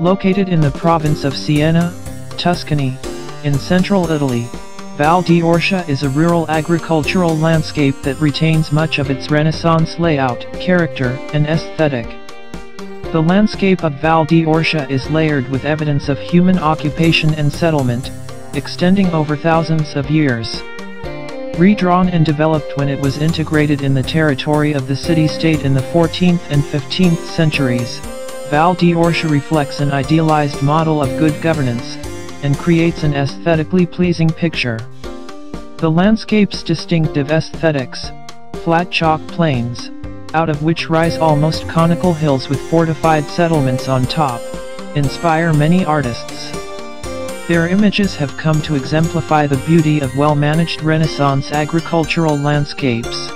Located in the province of Siena, Tuscany, in central Italy, Val d'Orcia is a rural agricultural landscape that retains much of its Renaissance layout, character, and aesthetic. The landscape of Val d'Orcia is layered with evidence of human occupation and settlement, extending over thousands of years. Redrawn and developed when it was integrated in the territory of the city-state in the 14th and 15th centuries, Val d'Orcia reflects an idealized model of good governance, and creates an aesthetically pleasing picture. The landscape's distinctive aesthetics, flat chalk plains, out of which rise almost conical hills with fortified settlements on top, inspire many artists. Their images have come to exemplify the beauty of well-managed Renaissance agricultural landscapes.